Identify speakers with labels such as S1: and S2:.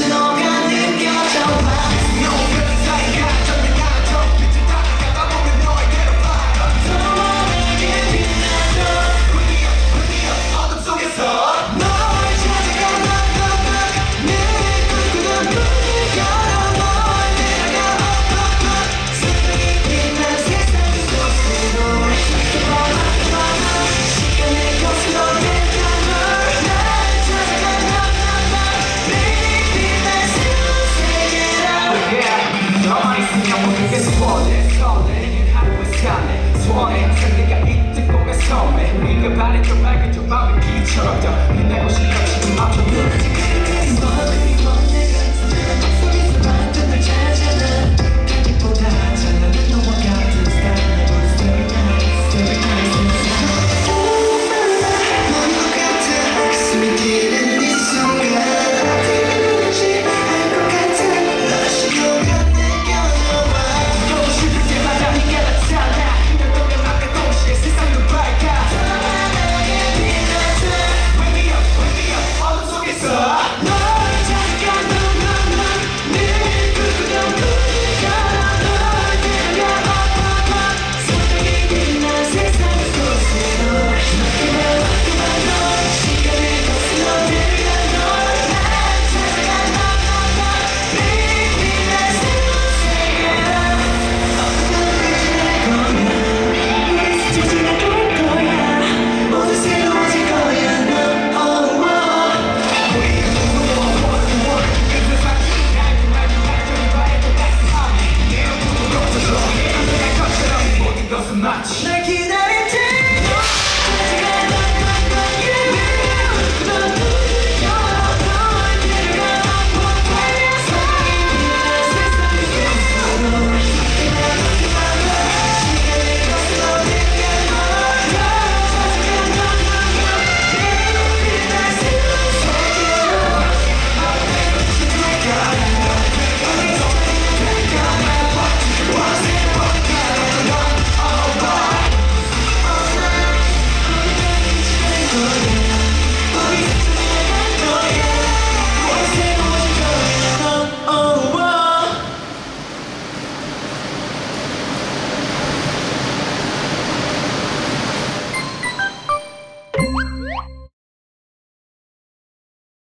S1: Dancing on 우리의 소원에 선행을 하고 사네. 소원에 항상 내가 있던 꿈에 섬에. 우리가 바랬던 맑은 저 맘의 빛처럼 더 빛나고 싶어 지금 맘처럼